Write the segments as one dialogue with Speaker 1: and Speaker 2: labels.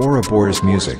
Speaker 1: Ouroboros Music.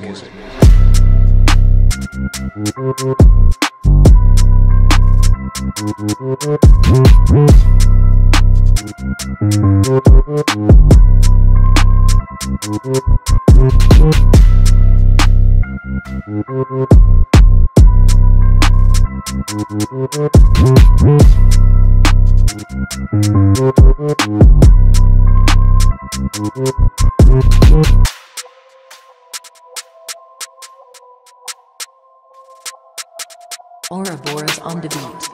Speaker 2: Ouroboros on the beat.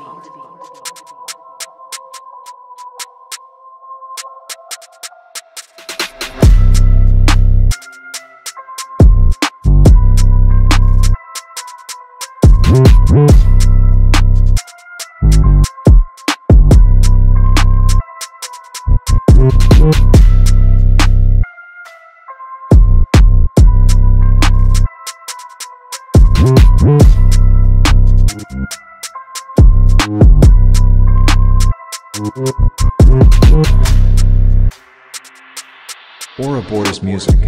Speaker 1: Ouroboros Music.